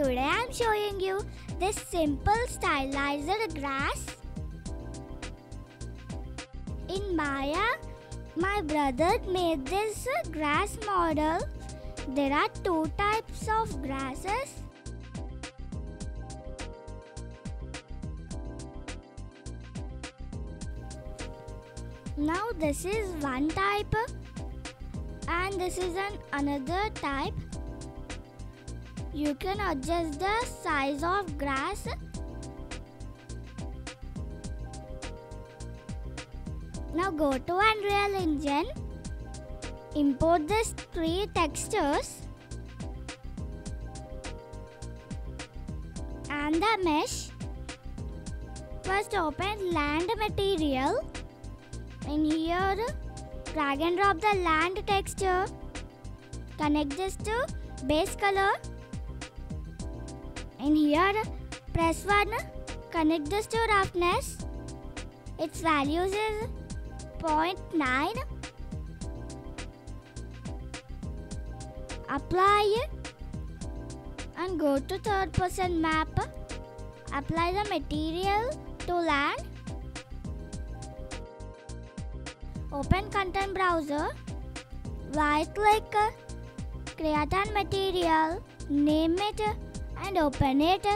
Today I am showing you this simple stylized grass. In Maya, my brother made this grass model. There are two types of grasses. Now this is one type and this is an another type. You can adjust the size of grass. Now go to Unreal Engine. Import these three textures and the mesh. First open land material. In here drag and drop the land texture. Connect this to base color. In here press 1. Connect this to roughness. Its values is 0.9. Apply and go to third person map. Apply the material to land. Open content browser. Right click, create an material, name it and open it.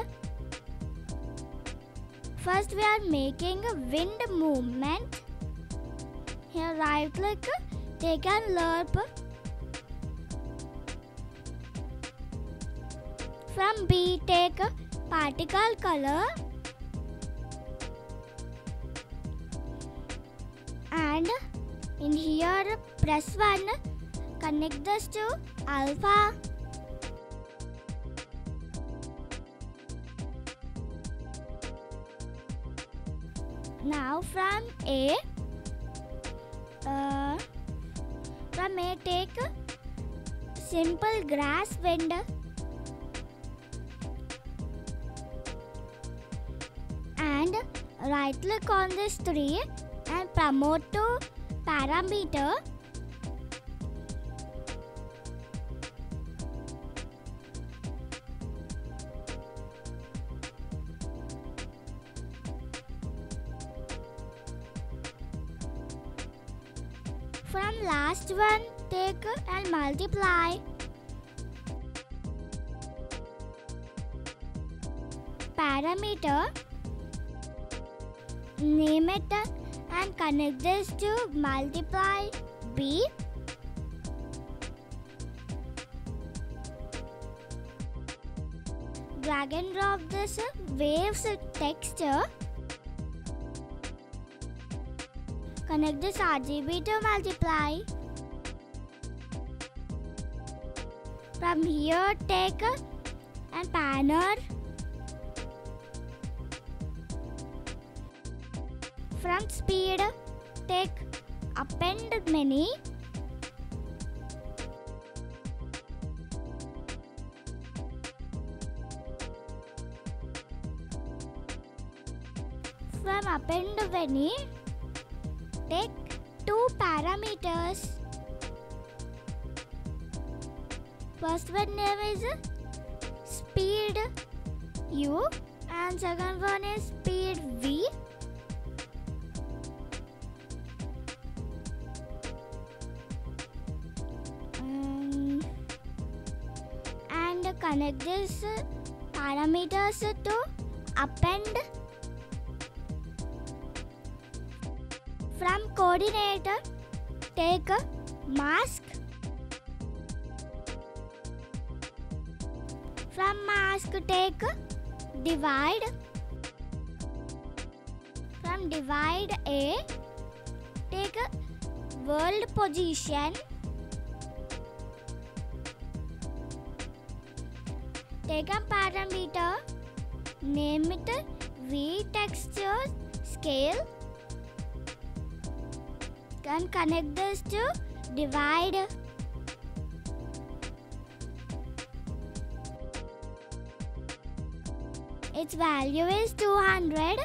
First we are making a wind movement. Here right click, take an lerp. From B take particle color and in here press 1 connect this to alpha now from A uh, from A take simple grass wind and right click on this tree and promote to parameter from last one take and multiply. Parameter. Name it and connect this to multiply b. Drag and drop this waves texture connect this RGB to multiply from here take and panner from speed take append many from append many two parameters. First one name is speed u and second one is speed v. Um, and connect this parameters to append from coordinator take a mask. From mask take divide. From divide a take a world position. Take a parameter name it v texture scale can connect this to divide. Its value is 200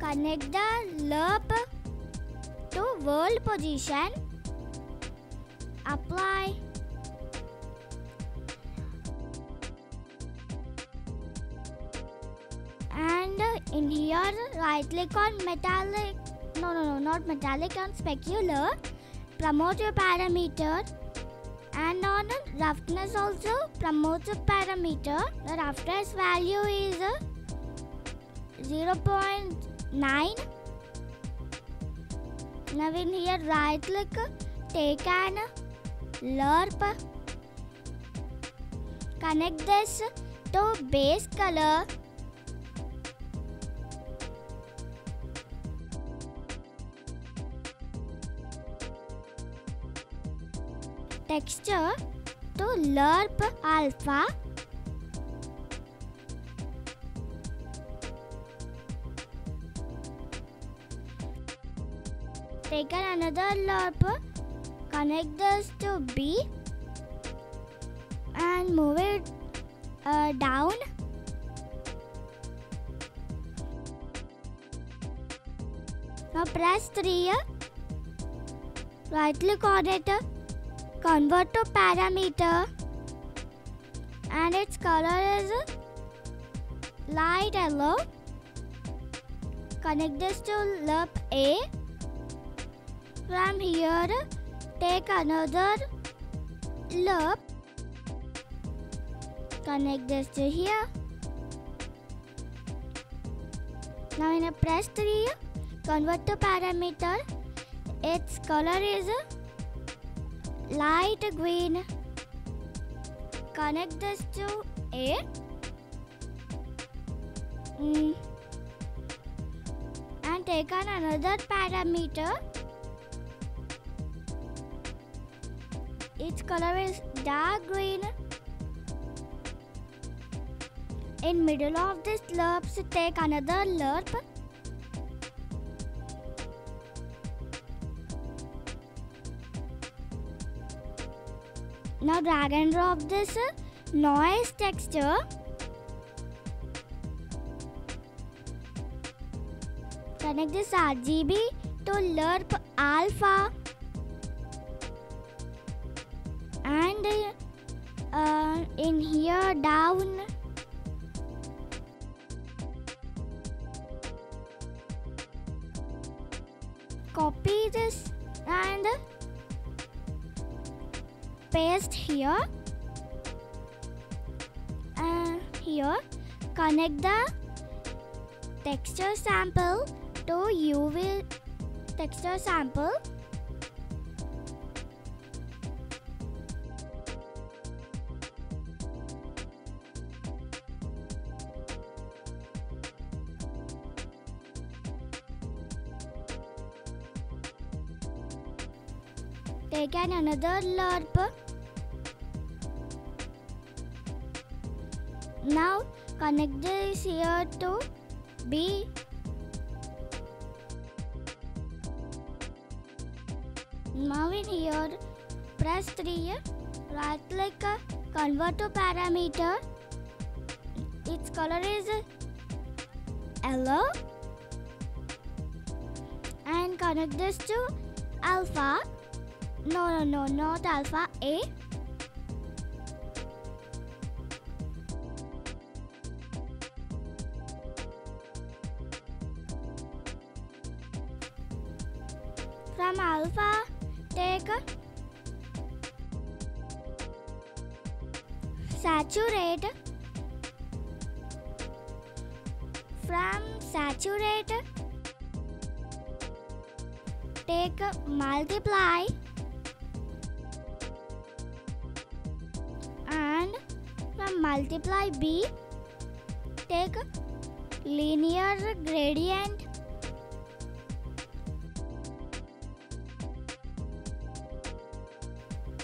connect the loop to world position. Multiply in here right click on metallic no no no not metallic on specular promote your parameter and on roughness also promote the parameter the roughness value is uh, 0.9 now in here right click take an lerp connect this to base color texture to lerp alpha. Take another lerp connect this to b and move it uh, down. Now press 3 right click on it convert to parameter and its color is light yellow. Connect this to lerp a. From here take another lerp. Connect this to here. Now in a press 3 convert to parameter. Its color is light green. Connect this to a. Mm. and take on another parameter. Its color is dark green. In middle of this lerps take another lerp Now drag and drop this noise texture. Connect this RGB to lerp alpha. And uh, in here down copy this and paste here. And here connect the texture sample to UV texture sample take an another lerp now connect this here to B. Now in here press 3 right click convert to parameter. Its color is yellow. And connect this to alpha no no no not alpha a. From alpha take saturate. From saturate take multiply multiply b take linear gradient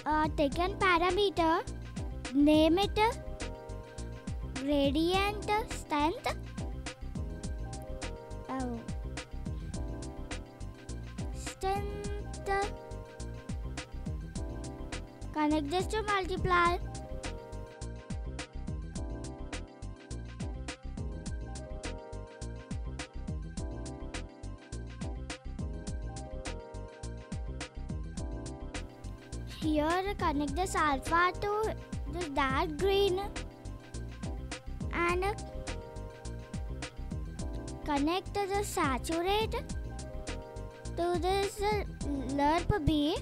uh, taken parameter name it gradient strength oh. strength connect this to multiply connect this alpha to this dark green and connect the saturate to this uh, lerp B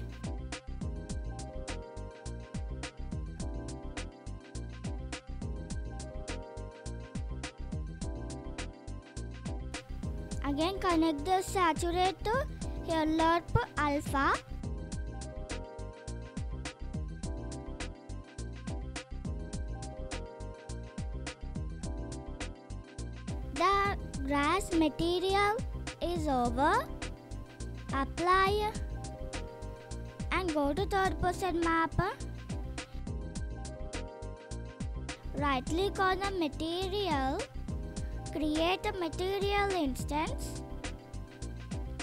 again connect the saturate to here lerp alpha grass material is over apply and go to third person map. Right click on the material create a material instance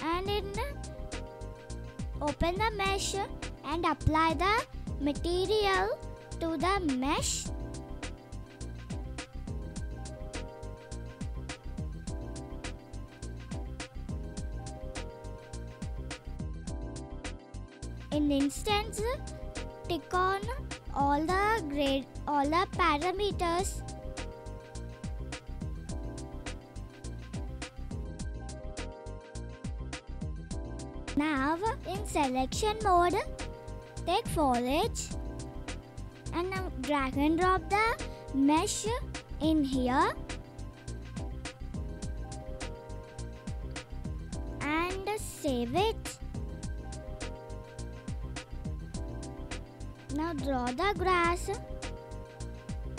and in open the mesh and apply the material to the mesh in instance tick on all the grade all the parameters. Now in selection mode take foliage and drag and drop the mesh in here now draw the grass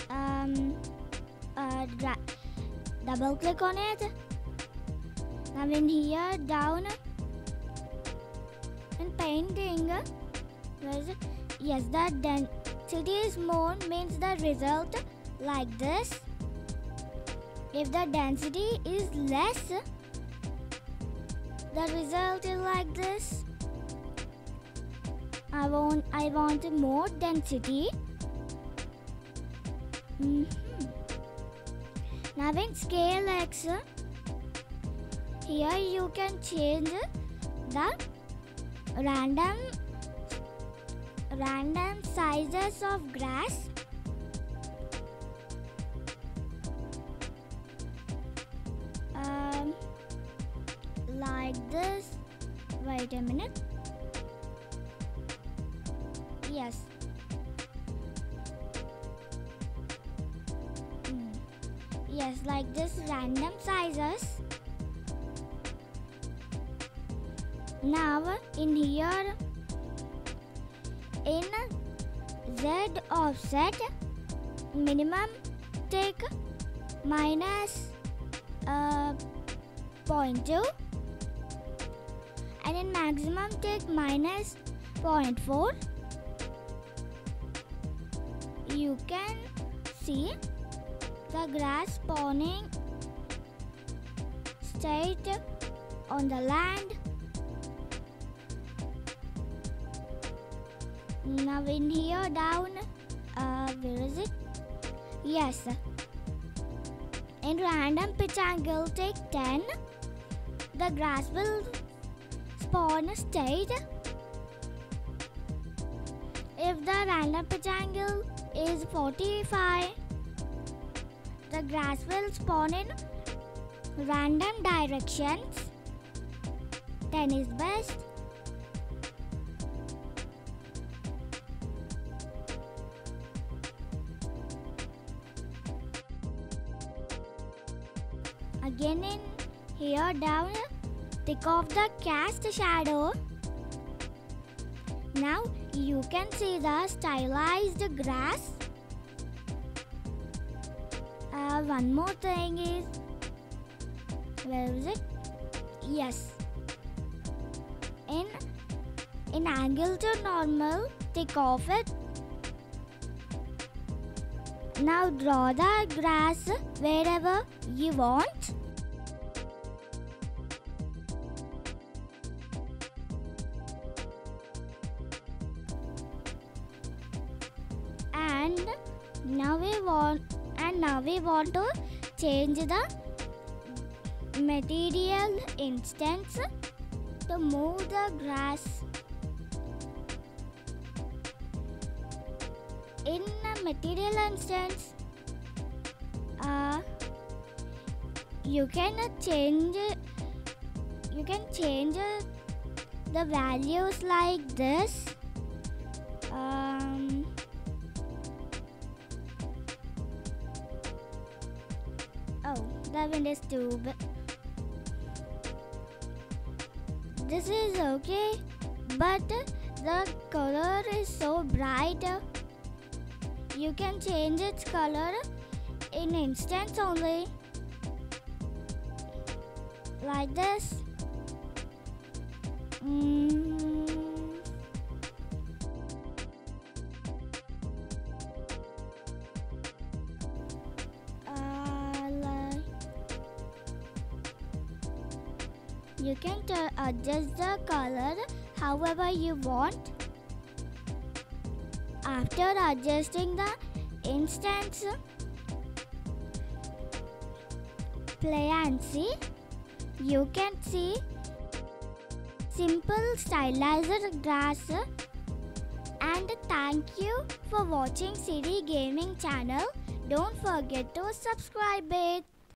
um uh, double click on it. Now in here down. In painting. Yes the density is more means the result like this. If the density is less the result is like this I want I want more density. Mhm. Now in scale X, here you can change the random random sizes of grass. Um, like this. Wait a minute. Yes. Mm. Yes, like this random sizes. Now in here in Z offset minimum take minus uh, 0.2 and in maximum take minus 0.4 you can see the grass spawning straight on the land. Now in here down, uh, where is it? Yes. In random pitch angle take 10. The grass will spawn straight. If the random pitch angle 45. The grass will spawn in random directions. 10 is best. Again in here down, tick off the cast shadow. Now you can see the stylized grass. One more thing is, where is it? Yes. In in angle to normal, take off it. Now draw the grass wherever you want. and now we want and now we want to change the material instance to move the grass in a material instance, uh, you can change you can change the values like this. Oh, the wind is too big. This is okay, but the color is so bright. You can change its color in instance only. Like this. You can uh, adjust the color however you want. After adjusting the instance, play and see. You can see simple stylized grass and thank you for watching Siri Gaming channel. Don't forget to subscribe it.